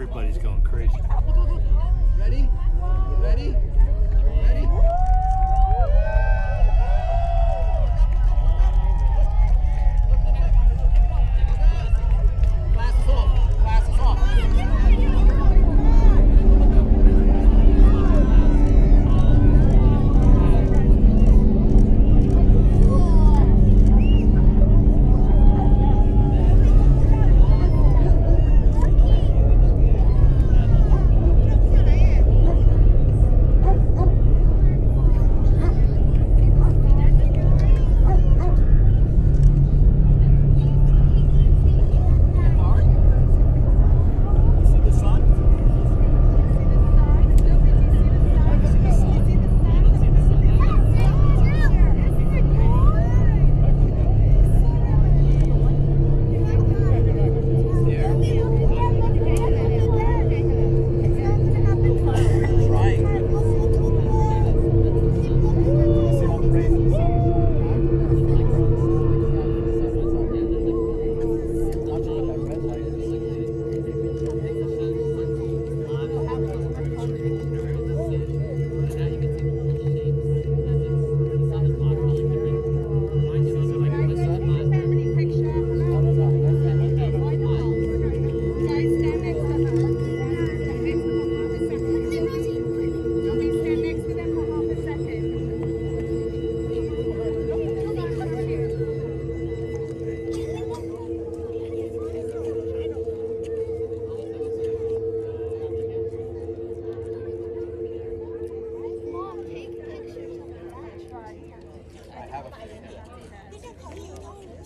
Everybody's going crazy.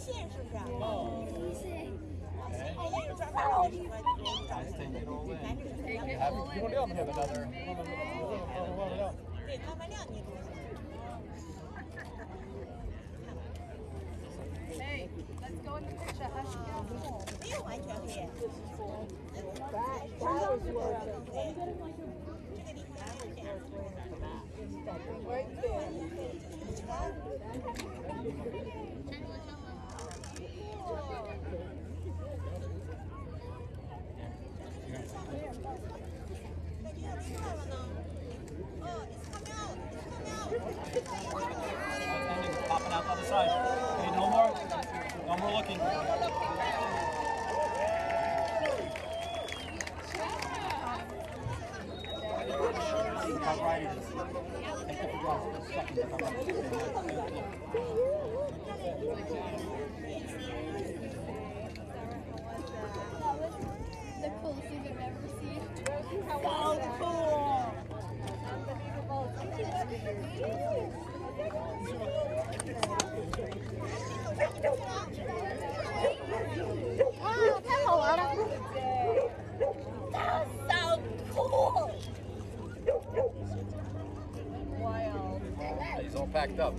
线是不是？哦，对。哎呀，这大老弟们，你长得真！亮起来，亮！对，慢慢亮，你都。Out the side. Okay, no more. No more looking. Top right Wild. He's all packed up.